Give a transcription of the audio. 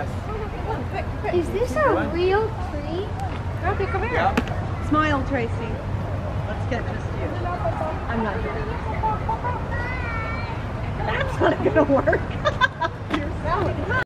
Yes. Oh, Is this a real tree? Okay, come here. Yeah. Smile, Tracy. Let's get just you. I'm not doing it. That's not gonna work.